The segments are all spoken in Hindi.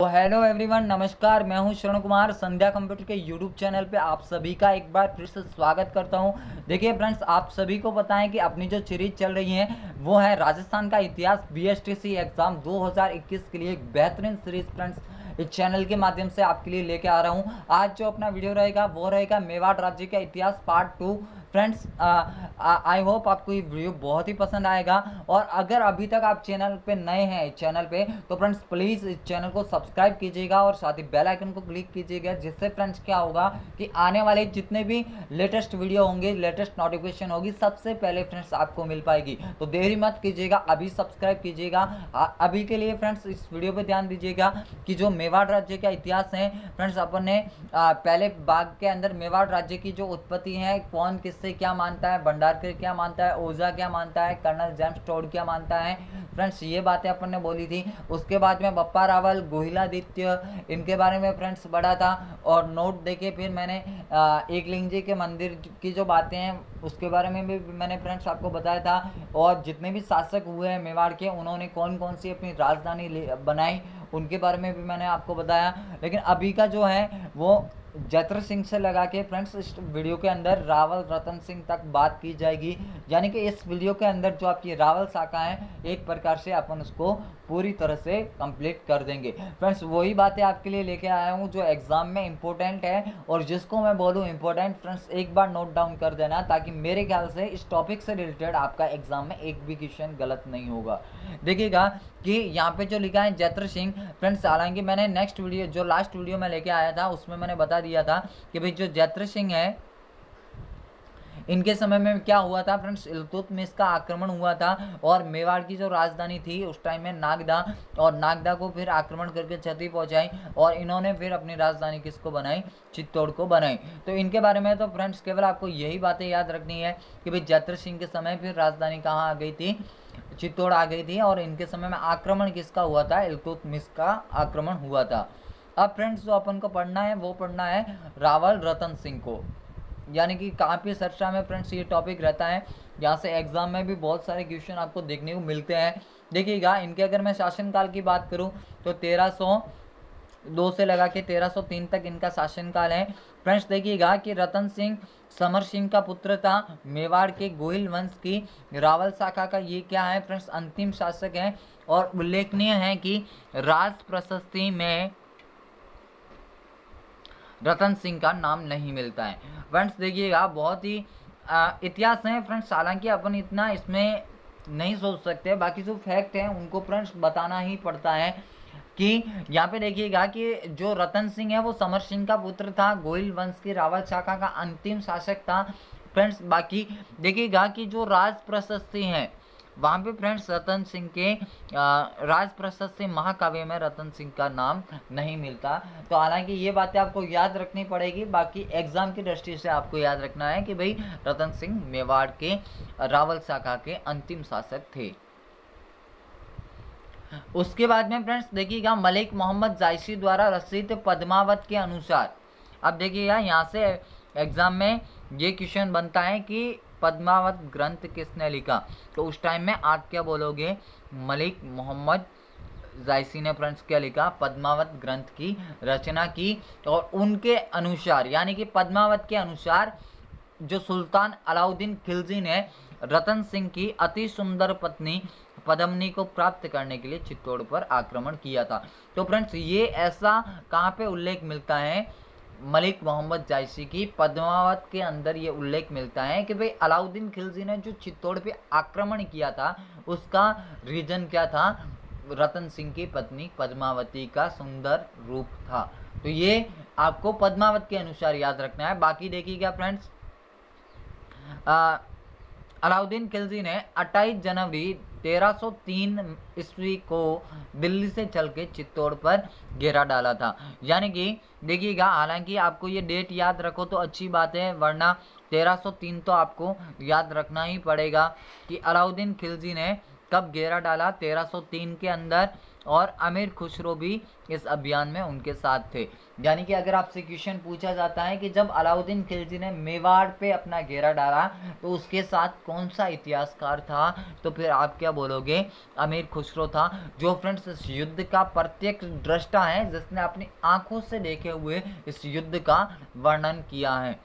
तो हेलो एवरीवन, नमस्कार। मैं हूँ श्रवण कुमार, संध्या कंप्यूटर के यूट्यूब चैनल पे आप सभी का एक बार फिर से स्वागत करता हूँ। देखिए फ्रेंड्स, आप सभी को बताएँ कि अपनी जो सीरीज़ चल रही है, वो है राजस्थान का इतिहास बीएसटीसी एग्ज़ाम 2021 के लिए एक बेहतरीन सीरीज़ फ्रेंड्स, इस चैनल के माध्यम से आपके लिए लेके आ रहा हूँ। आज जो अपना वीडियो रहेगा, वो रहेगा मेवाड़ राज्य का इतिहास part two friends I hope आपको ये वीडियो बहुत ही पसंद आएगा और अगर अभी तक आप चैनल पे नए हैं चैनल पे तो फ्रेंड्स प्लीज़ इस चैनल को सब्सक्राइब कीजिएगा और साथ ही बेल आइकन को क्लिक कीजिएगा जिससे फ्रेंड्स क्या होगा कि आने वाले जितने भी लेटेस्ट वीडियो होंगे लेटेस्ट नोटिफिकेशन होगी, सबसे पहले फ्रेंड्स आपको मिल पाएगी। तो देरी मत कीजिएगा, अभी सब्सक्राइब कीजिएगा। अभी के लिए फ्रेंड्स इस वीडियो पर ध्यान दीजिएगा कि जो मेवाड़ राज्य का इतिहास है फ्रेंड्स अपन ने पहले बाग के अंदर मेवाड़ राज्य की जो उत्पत्ति है, कौन किस से क्या मानता है भंडारकर क्या मानता है ओझा क्या मानता है, कर्नल जेम्स टोड क्या मानता है? फ्रेंड्स, ये बातें अपन ने बोली थी। उसके बाद में बप्पा रावल, गोहिलादित्य, इनके बारे में फ्रेंड्स बढ़ा था और नोट देके फिर मैंने एक लिंग जी के मंदिर की जो बातें हैं, उसके बारे में भी मैंने फ्रेंड्स आपको बताया था। और जितने भी शासक हुए हैं मेवाड़ के, उन्होंने कौन कौन सी अपनी राजधानी बनाई, उनके बारे में भी मैंने आपको बताया। लेकिन अभी का जो है, वो जत्र सिंह से लगा के फ्रेंड्स, इस वीडियो के अंदर रावल रतन सिंह तक बात की जाएगी। यानी कि इस वीडियो के अंदर जो आपकी रावल शाखा है, एक प्रकार से अपन उसको पूरी तरह से कंप्लीट कर देंगे। फ्रेंड्स, वही बातें आपके लिए लेके आया हूँ, जो एग्ज़ाम में इंपॉर्टेंट है, और जिसको मैं बोलूँ इंपॉर्टेंट फ्रेंड्स, एक बार नोट डाउन कर देना, ताकि मेरे ख्याल से इस टॉपिक से रिलेटेड आपका एग्ज़ाम में एक भी क्वेश्चन गलत नहीं होगा। देखिएगा कि यहाँ पे जो लिखा है जत्र सिंह फ्रेंड्स हालाँकि मैंने नेक्स्ट वीडियो जो लास्ट वीडियो में लेके आया था, उसमें मैंने बता दिया था कि भाई जो जत्र सिंह है, इनके समय में क्या हुआ था फ्रेंड्स इल्तुतमिश का आक्रमण हुआ था और मेवाड़ की जो राजधानी थी, उस टाइम में नागदा और नागदा को फिर आक्रमण करके क्षति पहुंचाई और इन्होंने फिर अपनी राजधानी किसको बनाई? चित्तौड़ को बनाई। तो इनके बारे में तो फ्रेंड्स केवल आपको यही बातें याद रखनी है कि भाई जत्र सिंह के समय फिर राजधानी कहाँ आ गई थी? चित्तौड़ आ गई थी और इनके समय में आक्रमण किसका हुआ था? इल्तुतमिश का आक्रमण हुआ था। अब फ्रेंड्स जो अपन को पढ़ना है, वो पढ़ना है रावल रतन सिंह को। यानी कि काफ़ी चर्चा में फ्रेंड्स ये टॉपिक रहता है। यहाँ से एग्ज़ाम में भी बहुत सारे क्वेश्चन आपको देखने को मिलते हैं। देखिएगा, इनके अगर मैं शासनकाल की बात करूँ तो तेरह सौ दो से लगा के तेरह सौ तीन तक इनका शासनकाल है। फ्रेंड्स देखिएगा कि रतन सिंह समर सिंह का पुत्र था, मेवाड़ के गोहिल वंश की रावल शाखा का ये क्या है? फ्रेंड्स अंतिम शासक है और उल्लेखनीय है कि राज प्रशस्ति में रतन सिंह का नाम नहीं मिलता है। फ्रेंड्स देखिएगा, बहुत ही इतिहास है फ्रेंड्स, हालाँकि अपन इतना इसमें नहीं सोच सकते, बाकी जो फैक्ट है उनको फ्रेंड्स बताना ही पड़ता है। कि यहाँ पे देखिएगा कि जो रतन सिंह है, वो समर सिंह का पुत्र था गोयल वंश की रावत शाखा का अंतिम शासक था। फ्रेंड्स, बाकी देखिएगा कि जो राज प्रशस्ति है, वहाँ पे फ्रेंड्स, रतन सिंह के राज प्रशस्त महाकाव्य में रतन सिंह का नाम नहीं मिलता। तो हालाँकि ये बातें आपको याद रखनी पड़ेगी, बाकी एग्ज़ाम की दृष्टि से आपको याद रखना है कि भाई, रतन सिंह मेवाड़ के रावल शाखा के अंतिम शासक थे। उसके बाद में फ्रेंड्स, देखिएगा, मलिक मोहम्मद जायसी द्वारा रचित पद्मावत के अनुसार। अब देखिएगा, यहाँ से एग्ज़ाम में ये क्वेश्चन बनता है कि पद्मावत ग्रंथ किसने लिखा? तो उस टाइम में आप क्या बोलोगे? मलिक मोहम्मद जायसी ने फ्रेंड्स क्या लिखा? पद्मावत ग्रंथ की रचना की और उनके अनुसार, यानी कि पद्मावत के अनुसार जो सुल्तान अलाउद्दीन खिलजी ने रतन सिंह की अति सुंदर पत्नी पदमनी को प्राप्त करने के लिए चित्तौड़ पर आक्रमण किया था। तो फ्रेंड्स, ये ऐसा कहाँ पे उल्लेख मिलता है? मलिक मोहम्मद जायसी की पद्मावत के अंदर ये उल्लेख मिलता है कि भाई, अलाउद्दीन खिलजी ने जो चित्तौड़ पे आक्रमण किया था, उसका रीजन क्या था? रतन सिंह की पत्नी पद्मावती का सुंदर रूप था। तो ये आपको पद्मावत के अनुसार याद रखना है। बाकी देखिएगा फ्रेंड्स अलाउद्दीन खिलजी ने 28 जनवरी 1303 ईस्वी को दिल्ली से चल के चित्तौड़ पर घेरा डाला था। यानी कि देखिएगा, हालाँकि आपको ये डेट याद रखो तो अच्छी बात है, वरना 1303 तो आपको याद रखना ही पड़ेगा कि अलाउद्दीन खिलजी ने कब घेरा डाला 1303 के अंदर। और अमीर खुसरो भी इस अभियान में उनके साथ थे। यानी कि अगर आपसे क्वेश्चन पूछा जाता है कि जब अलाउद्दीन खिलजी ने मेवाड़ पे अपना घेरा डाला तो उसके साथ कौन सा इतिहासकार था? तो फिर आप क्या बोलोगे? अमीर खुसरो था, जो फ्रेंड्स, इस युद्ध का प्रत्यक्ष दृष्टा है, जिसने अपनी आँखों से देखे हुए इस युद्ध का वर्णन किया है।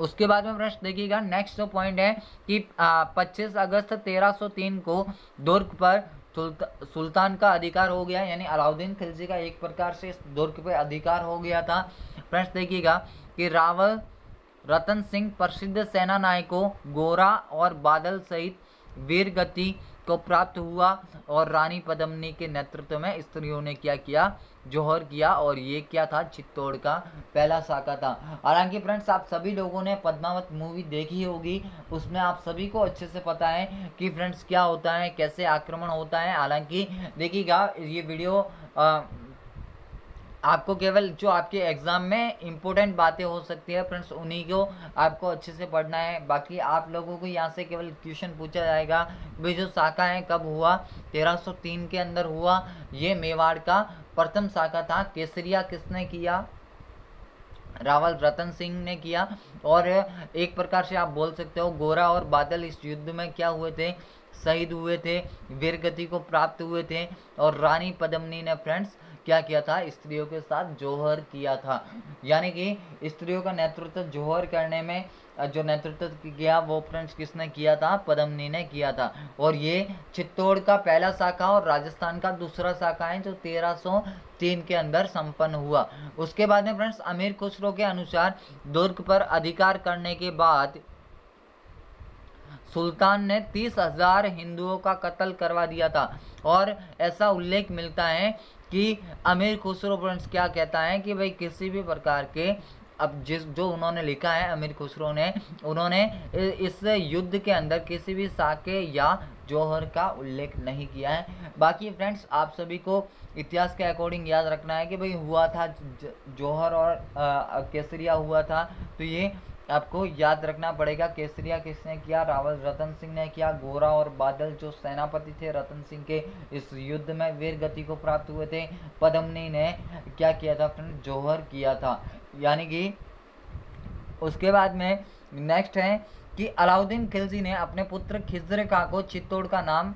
उसके बाद में प्रश्न देखिएगा नेक्स्ट जो पॉइंट है कि पच्चीस अगस्त 1303 को दुर्ग पर सुल्तान का अधिकार हो गया, यानी अलाउद्दीन खिलजी का एक प्रकार से इस दुर्ग पे अधिकार हो गया था। प्रश्न देखिएगा कि रावल रतन सिंह प्रसिद्ध सेना नायकों, गोरा और बादल सहित वीर गति को प्राप्त हुआ और रानी पदमनी के नेतृत्व में स्त्रियों ने क्या किया? जोहर किया और ये क्या था? चित्तौड़ का पहला शाखा था। हालाँकि फ्रेंड्स आप सभी लोगों ने पद्मावत मूवी देखी होगी। उसमें आप सभी को अच्छे से पता है कि फ्रेंड्स क्या होता है कैसे आक्रमण होता है। हालाँकि देखिएगा ये वीडियो आ, आपको केवल जो आपके एग्ज़ाम में इम्पोर्टेंट बातें हो सकती है फ्रेंड्स उन्हीं को आपको अच्छे से पढ़ना है। बाकी आप लोगों को यहाँ से केवल क्वेश्चन पूछा जाएगा। भाई जो शाखा है, कब हुआ? 1303 के अंदर हुआ। ये मेवाड़ का प्रथम शाखा था। केसरिया किसने किया? रावल रतन सिंह ने किया। और एक प्रकार से आप बोल सकते हो, गोरा और बादल इस युद्ध में क्या हुए थे? शहीद हुए थे, वीरगति को प्राप्त हुए थे। और रानी पदमनी ने फ्रेंड्स क्या किया था? स्त्रियों के साथ जोहर किया था। यानी कि स्त्रियों का नेतृत्व जोहर करने में, जो नेतृत्व किया, वो फ्रेंड्स किसने किया था? पदमनी ने किया था। और ये चित्तौड़ का पहला शाखा और राजस्थान का दूसरा शाखा है, जो 1303 के अंदर संपन्न हुआ। उसके बाद में फ्रेंड्स अमीर खुसरो के अनुसार दुर्ग पर अधिकार करने के बाद सुल्तान ने तीस हज़ार हिंदुओं का कत्ल करवा दिया था। और ऐसा उल्लेख मिलता है कि अमीर खुसरो फ्रेंड्स क्या कहता है कि भाई किसी भी प्रकार के, अब जिस, जो उन्होंने लिखा है अमीर खुसरो ने, उन्होंने इस युद्ध के अंदर किसी भी साके या जौहर का उल्लेख नहीं किया है। बाकी फ्रेंड्स आप सभी को इतिहास के अकॉर्डिंग याद रखना है कि भाई हुआ था जौहर और केसरिया हुआ था। तो ये आपको याद रखना पड़ेगा, केसरिया किसने किया, रावल रतन सिंह ने किया गोरा और बादल जो सेनापति थे रतन सिंह के इस युद्ध में वीर गति को प्राप्त हुए थे, पदमनी ने क्या किया था फ्रेंड जोहर किया था। यानी कि उसके बाद में नेक्स्ट है कि अलाउद्दीन खिलजी ने अपने पुत्र खिजर का को चित्तौड़ का नाम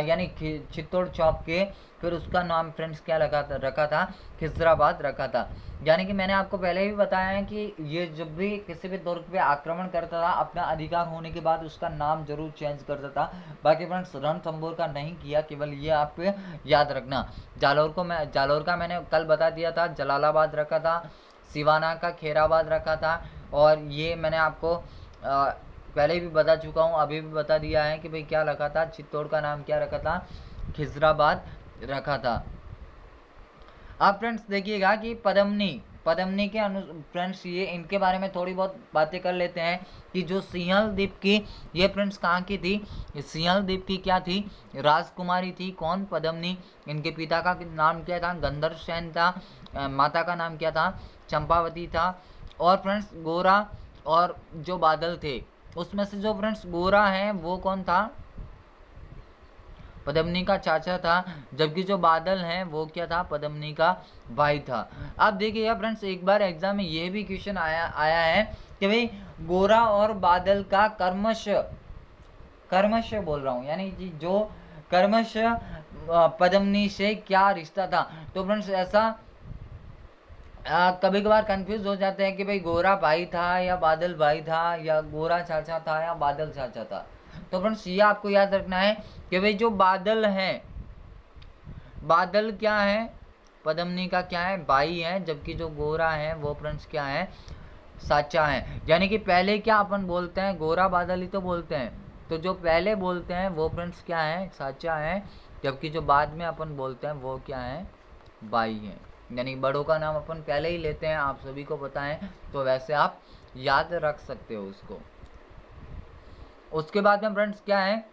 यानी चित्तौड़ चौक के फिर उसका नाम फ्रेंड्स क्या लगा था रखा था? खिजराबाद रखा था। यानी कि मैंने आपको पहले भी बताया है कि ये जब भी किसी भी दुर्ग पे आक्रमण करता था अपना अधिकार होने के बाद उसका नाम ज़रूर चेंज करता था। बाकी फ्रेंड्स रणथंबोर का नहीं किया केवल ये आप याद रखना। जालौर को मैं जालौर का मैंने कल बता दिया था जलालाबाद रखा था सिवाना का खेराबाद रखा था और ये मैंने आपको पहले भी बता चुका हूँ, अभी भी बता दिया है कि भाई क्या रखा था, चित्तौड़ का नाम क्या रखा था, खिजराबाद रखा था। अब फ्रेंड्स देखिएगा कि पदमनी पदमनी के अनु फ्रेंड्स ये इनके बारे में थोड़ी बहुत बातें कर लेते हैं कि जो सिंहल द्वीप की, ये फ्रेंड्स कहाँ की थी? सिंहल द्वीप की क्या थी? राजकुमारी थी कौन? पदमनी। इनके पिता का नाम क्या था? गंधर्व सेन था। माता का नाम क्या था? चंपावती था। और फ्रेंड्स गोरा और जो बादल थे उसमें से जो फ्रेंड्स गोरा है, वो कौन था? पदमनी का चाचा था, जबकि जो बादल हैं, वो क्या था? पदमनी का भाई था। अब देखिएगा फ्रेंड्स, एक बार एग्ज़ाम में ये भी क्वेश्चन आया आया है कि भाई गोरा और बादल का कर्मश कर्मश बोल रहा हूँ, यानी कि जो कर्मश पदमनी से क्या रिश्ता था? तो फ्रेंड्स, ऐसा कभी कभार कंफ्यूज हो जाते हैं कि भाई गोरा भाई था या बादल भाई था या गोरा चाचा था या बादल चाचा था। तो फ्रेंड्स ये आपको याद रखना है कि भाई जो बादल हैं, बादल क्या है? पदमनी का क्या है? भाई है, जबकि जो गोरा है, वो फ्रेंड्स क्या है? साचा है। यानी कि पहले क्या अपन बोलते हैं? गोरा बादल ही तो बोलते हैं। तो जो पहले बोलते हैं, वो फ्रेंड्स क्या है? साचा है, जबकि जो बाद में अपन बोलते हैं, वो क्या है? बाई है। यानी बड़ों का नाम अपन पहले ही लेते हैं, आप सभी को पता है तो वैसे आप याद रख सकते हो उसको। उसके बाद में फ्रेंड्स क्या है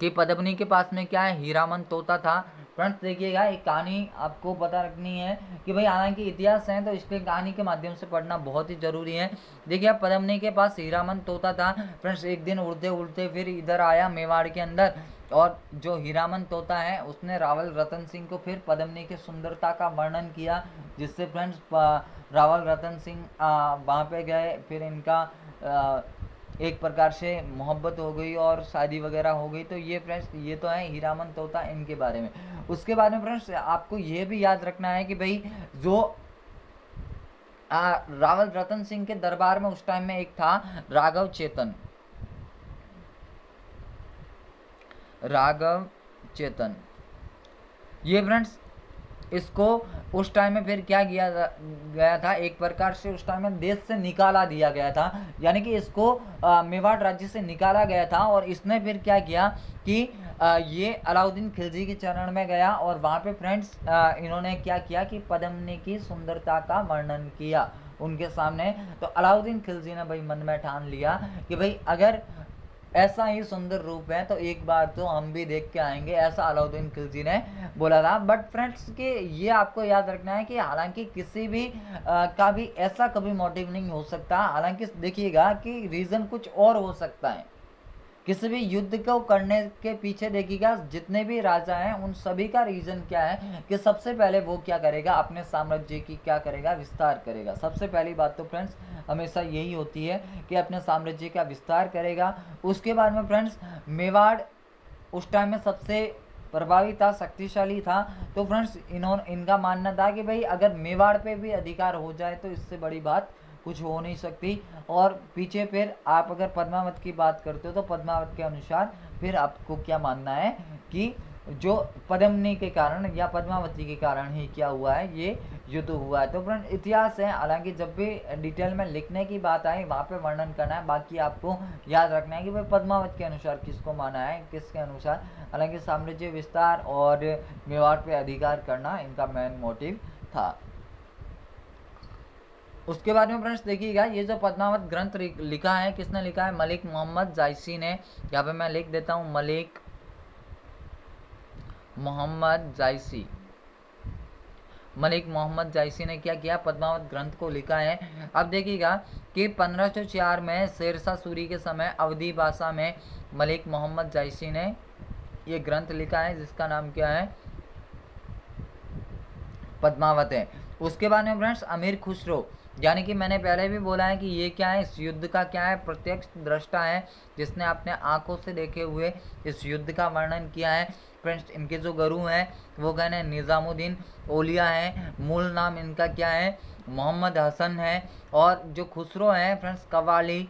कि पदमनी के पास में क्या है? हीरामन तोता था। फ्रेंड्स देखिएगा, एक कहानी आपको पता रखनी है कि भाई, हालाँकि इतिहास है तो इसके कहानी के माध्यम से पढ़ना बहुत ही ज़रूरी है। देखिए, पदमनी के पास हीरामन तोता था। फ्रेंड्स एक दिन उड़ते उड़ते फिर इधर आया मेवाड़ के अंदर। और जो हीरामन तोता है उसने रावल रतन सिंह को फिर पद्मनी की सुंदरता का वर्णन किया जिससे फ्रेंड्स रावल रतन सिंह वहाँ पे गए फिर इनका आ, एक प्रकार से मोहब्बत हो गई और शादी वगैरह हो गई। तो ये फ्रेंड्स ये तो है हीरामन तोता इनके बारे में। उसके बाद में फ्रेंड्स आपको ये भी याद रखना है कि भाई जो आ, रावल रतन सिंह के दरबार में उस टाइम में एक था राघव चेतन। राघव चेतन। ये फ्रेंड्स इसको उस टाइम में फिर क्या किया गया था? एक प्रकार से उस टाइम में देश से निकाला दिया गया था। यानी कि इसको मेवाड़ राज्य से निकाला गया था और इसने फिर क्या किया कि आ, ये अलाउद्दीन खिलजी के चरण में गया और वहाँ पे फ्रेंड्स इन्होंने क्या किया कि पदमनी की सुंदरता का वर्णन किया उनके सामने। तो अलाउद्दीन खिलजी ने भाई मन में ठान लिया कि भाई अगर ऐसा ही सुंदर रूप है तो एक बार तो हम भी देख के आएँगे ऐसा अलाउद्दीन खिलजी ने बोला था। बट फ्रेंड्स के ये आपको याद रखना है कि हालाँकि किसी भी आ, का भी ऐसा कभी मोटिव नहीं हो सकता। हालाँकि देखिएगा कि रीज़न कुछ और हो सकता है। किसी भी युद्ध को करने के पीछे देखिएगा, जितने भी राजा हैं, उन सभी का रीजन क्या है कि सबसे पहले वो क्या करेगा, अपने साम्राज्य की क्या करेगा, विस्तार करेगा। सबसे पहली बात तो फ्रेंड्स हमेशा यही होती है कि अपने साम्राज्य का विस्तार करेगा। उसके बाद में फ्रेंड्स मेवाड़ उस टाइम में सबसे प्रभावी था, शक्तिशाली था। तो फ्रेंड्स इन्होंने इनका मानना था कि भाई, अगर मेवाड़ पे भी अधिकार हो जाए तो इससे बड़ी बात कुछ हो नहीं सकती। और पीछे फिर आप अगर पद्मावत की बात करते हो तो पद्मावत के अनुसार फिर आपको क्या मानना है कि जो पद्मनी के कारण या पद्मावती के कारण ही क्या हुआ है, ये युद्ध हुआ है। तो फ्रेंड, इतिहास है। हालाँकि जब भी डिटेल में लिखने की बात आए वहाँ पे वर्णन करना है। बाकी आपको याद रखना है कि भाई पद्मावत के अनुसार किसको माना है, किसके अनुसार। हालाँकि साम्राज्य विस्तार और मेवाड़ पे अधिकार करना इनका मेन मोटिव था। उसके बाद में फ्रेंड्स देखिएगा ये जो पद्मावत ग्रंथ लिखा है, किसने लिखा है? मलिक मोहम्मद जायसी ने। यहाँ पे मैं लिख देता हूँ, मलिक मोहम्मद जायसी। मलिक मोहम्मद जायसी ने क्या किया? पद्मावत ग्रंथ को लिखा है। अब देखिएगा कि पंद्रह में शेरशाह सूरी के समय अवधि भाषा में मलिक मोहम्मद जायसी ने ये ग्रंथ लिखा है, जिसका नाम क्या है? पद्मावत है। उसके बाद में फ्रेंड्स, अमीर खुसरो। यानी कि मैंने पहले भी बोला है कि ये क्या है, इस युद्ध का क्या है, प्रत्यक्ष दृष्टा है, जिसने अपने आँखों से देखे हुए इस युद्ध का वर्णन किया है। फ्रेंड्स, इनके जो गुरु हैं, वो कहने निज़ामुद्दीन ओलिया है, मूल नाम इनका क्या है, मोहम्मद हसन है, और जो खुसरो हैं, फ्रेंड्स कवाली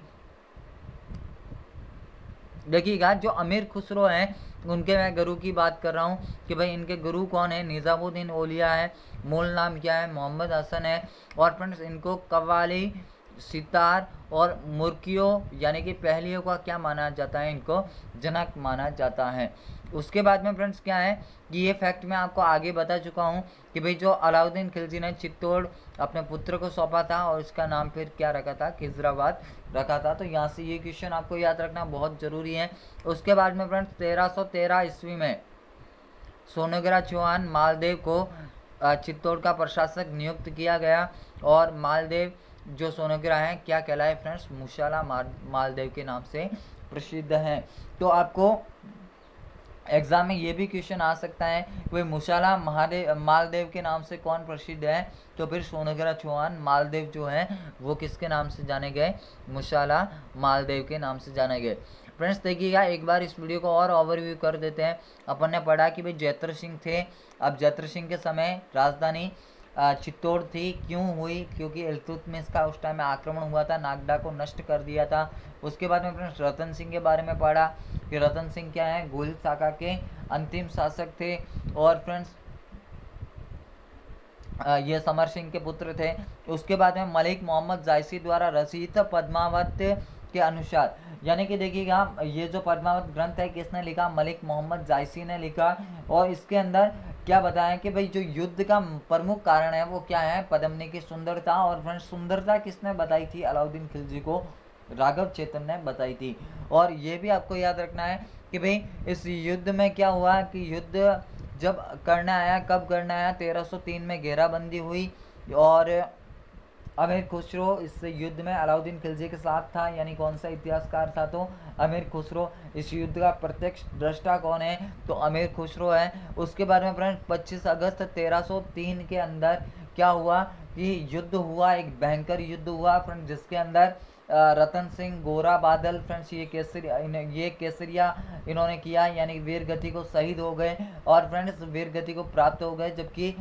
देखिएगा, जो अमीर खुसरो हैं उनके मैं गुरु की बात कर रहा हूँ कि भाई इनके गुरु कौन है? निज़ामुद्दीन ओलिया है, मूल नाम क्या है? मोहम्मद हसन है। और फ्रेंड्स इनको कवाली सितार और मुर्कियों, यानी कि पहलियों का क्या माना जाता है? इनको जनक माना जाता है। उसके बाद में फ्रेंड्स क्या है कि ये फैक्ट मैं आपको आगे बता चुका हूँ कि भाई जो अलाउद्दीन खिलजी ने चित्तौड़ अपने पुत्र को सौंपा था और इसका नाम फिर क्या रखा था? खिजराबाद रखा था। तो यहाँ से ये क्वेश्चन आपको याद रखना बहुत ज़रूरी है। उसके बाद में फ्रेंड्स तेरह सौ तेरह ईस्वी में सोनोग्रा चौहान मालदेव को चित्तौड़ का प्रशासक नियुक्त किया गया और मालदेव जो सोनोग्रा है, क्या कहलाए फ्रेंड्स? मुशाला मालदेव के नाम से प्रसिद्ध हैं। तो आपको एग्ज़ाम में ये भी क्वेश्चन आ सकता है कोई मुशाला महादेव मालदेव के नाम से कौन प्रसिद्ध है? तो फिर सोनगरा चौहान मालदेव जो है, वो किसके नाम से जाने गए? मुशाला मालदेव के नाम से जाने गए। फ्रेंड्स, देखिएगा, एक बार इस वीडियो को और ओवरव्यू कर देते हैं। अपन ने पढ़ा कि भाई जैत्र सिंह थे। अब जैत्र सिंह के समय राजधानी चित्तौड़ थी। क्यों हुई? क्योंकि इल्तुतमिश का उस टाइम में आक्रमण हुआ था, नागडा को नष्ट कर दिया था। उसके बाद में रतन सिंह के बारे में पढ़ा कि रतन सिंह क्या है? गोहिल शाखा के अंतिम शासक थे और फ्रेंड्स ये समर सिंह के पुत्र थे। उसके बाद में मलिक मोहम्मद जायसी द्वारा रचित पद्मावत के अनुसार, यानी कि देखिएगा ये जो पद्मावत ग्रंथ है, किसने लिखा? मलिक मोहम्मद जायसी ने लिखा और इसके अंदर क्या बताया कि भाई जो युद्ध का प्रमुख कारण है, वो क्या है? पदमनी की सुंदरता और फ्रेंड्स सुंदरता किसने बताई थी? अलाउद्दीन खिलजी को राघव चेतन ने बताई थी। और ये भी आपको याद रखना है कि भाई इस युद्ध में क्या हुआ कि युद्ध जब करना आया, कब करना आया? 1303 में घेराबंदी हुई और अमीर खुसरो इस युद्ध में अलाउद्दीन खिलजी के साथ था, यानी कौन सा इतिहासकार था तो? अमीर खुसरो इस युद्ध का प्रत्यक्ष दृष्टा कौन है? तो अमीर खुसरो है। उसके बारे में फ्रेंड 25 अगस्त 1303 के अंदर क्या हुआ कि युद्ध हुआ, एक भयंकर युद्ध हुआ फ्रेंड जिसके अंदर रतन सिंह, गोरा बादल, फ्रेंड्स, ये केसरिया ये केसरिया इन्होंने किया, यानी वीर गति को शहीद हो गए और फ्रेंड्स वीर गति को प्राप्त हो गए, जबकि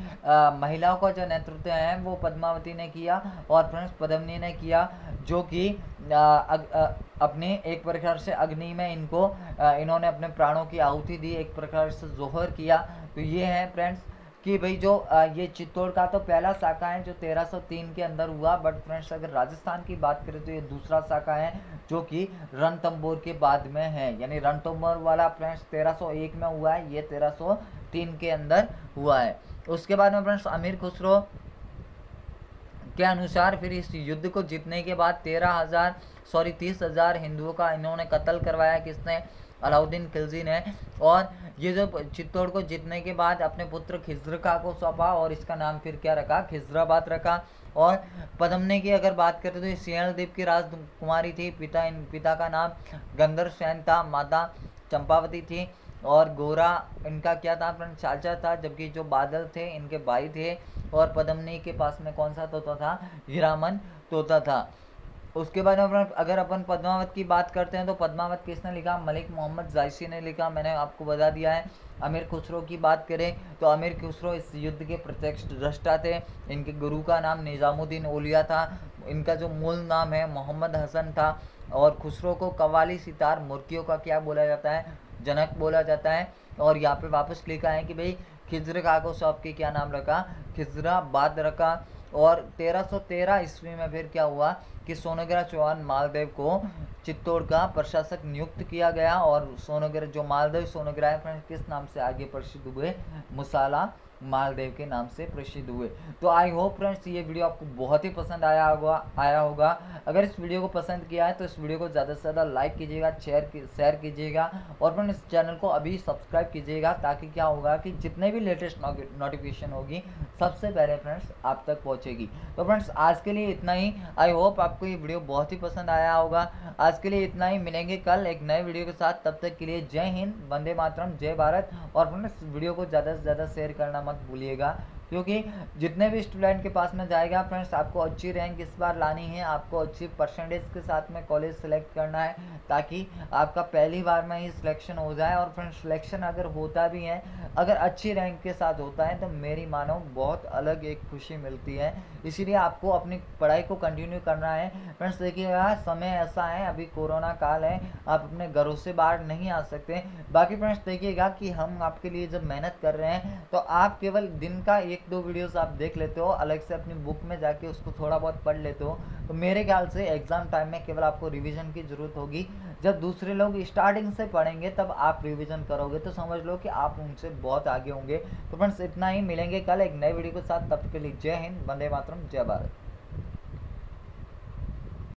महिलाओं का जो नेतृत्व है, वो पद्मावती ने किया और फ्रेंड्स, पद्मनी ने किया, जो कि अपने एक प्रकार से अग्नि में इनको इन्होंने अपने प्राणों की आहुति दी, एक प्रकार से जोहर किया। तो ये है, फ्रेंड्स कि भाई जो ये चित्तौड़ का तो पहला शाखा है जो 1303 के अंदर हुआ बट फ्रेंड्स अगर राजस्थान की बात करें तो ये दूसरा शाखा है जो कि रणतंबोर के बाद में है। यानी रणतंबोर वाला फ्रेंड्स 1301 में हुआ है, ये 1303 के अंदर हुआ है। उसके बाद में फ्रेंड्स अमीर खुसरो के अनुसार फिर इस युद्ध को जीतने के बाद तेरह हज़ार सॉरी तीस हज़ार हिंदुओं का इन्होंने कत्ल करवाया, किसने? अलाउद्दीन खिलजी ने और ये जो चित्तौड़ को जीतने के बाद अपने पुत्र खिजर का सौंपा और इसका नाम फिर क्या रखा? खिजराबाद रखा। और पदमने की अगर बात करें तो ये सियाल द्वीप की राजकुमारी थी। पिता इन, पिता का नाम गंधर सैन था, माता चंपावती थी और गोरा इनका क्या था? फ्रेंड चाचा था, जबकि जो बादल थे, इनके भाई थे। और पदमनी के पास में कौन सा तोता था? हिरामन तोता था। उसके बाद में अगर अपन पद्मावत की बात करते हैं तो पद्मावत किसने लिखा, मलिक मोहम्मद जायसी ने लिखा, मैंने आपको बता दिया है। अमीर खुसरो की बात करें तो अमीर खुसरो इस युद्ध के प्रत्यक्ष दृष्टा थे। इनके गुरु का नाम निज़ामुद्दीन ओलिया था। इनका जो मूल नाम है, मोहम्मद हसन था। और खुसरो को कवाली सितार मुर्गियों का क्या बोला जाता है? जनक बोला जाता है। और यहाँ पे वापस लिखा है कि भाई खिजर काको सौंप के क्या नाम रखा? खिजराबाद रखा। और 1313 ईस्वी में फिर क्या हुआ कि सोनोग्रह चौहान मालदेव को चित्तौड़ का प्रशासक नियुक्त किया गया और सोनग्रह, जो मालदेव सोनग्रह किस नाम से आगे प्रसिद्ध हुए? मुसाला। मालदेव के नाम से प्रसिद्ध हुए। तो आई होप फ्रेंड्स, ये वीडियो आपको बहुत ही पसंद आया होगा आया होगा। अगर इस वीडियो को पसंद किया है तो इस वीडियो को ज़्यादा से ज़्यादा लाइक कीजिएगा शेयर शेयर कीजिएगा और फ्रेंड इस चैनल को अभी सब्सक्राइब कीजिएगा ताकि क्या होगा कि जितने भी लेटेस्ट नोटिफिकेशन होगी, सबसे पहले फ्रेंड्स आप तक पहुँचेगी। तो फ्रेंड्स, आज के लिए इतना ही। आई होप आपको ये वीडियो बहुत ही पसंद आया होगा। आज के लिए इतना ही। मिलेंगे कल एक नए वीडियो के साथ। तब तक के लिए जय हिंद, वंदे मातरम, जय भारत और फ्रेंड्स वीडियो को ज़्यादा से ज़्यादा शेयर करना भूलिएगा। क्योंकि जितने भी स्टूडेंट के पास में जाएगा फ्रेंड्स आपको अच्छी रैंक इस बार लानी है, आपको अच्छी परसेंटेज के साथ में कॉलेज सेलेक्ट करना है, ताकि आपका पहली बार में ही सिलेक्शन हो जाए। और फ्रेंड्स सिलेक्शन अगर होता भी है, अगर अच्छी रैंक के साथ होता है तो मेरी मानो बहुत अलग एक खुशी मिलती है। इसीलिए आपको अपनी पढ़ाई को कंटिन्यू करना है। फ्रेंड्स देखिएगा समय ऐसा है, अभी कोरोना काल है, आप अपने घरों से बाहर नहीं आ सकते। बाकी फ्रेंड्स देखिएगा कि हम आपके लिए जब मेहनत कर रहे हैं तो आप केवल दिन का दो वीडियोस आप देख लेते हो, अलग से अपनी बुक में जाके उसको थोड़ा बहुत पढ़ लेते हो। तो मेरे ख्याल से एग्ज़ाम टाइम में केवल आपको रिवीजन की ज़रूरत होगी। जब दूसरे लोग स्टार्टिंग से पढ़ेंगे, तब आप रिवीजन करोगे। तो समझ लो कि आप उनसे बहुत आगे होंगे। तो फ्रेंड्स इतना ही। मिलेंगे कल एक नए वीडियो के साथ। तब के लिए जय हिंद, वंदे मातरम, जय भारत।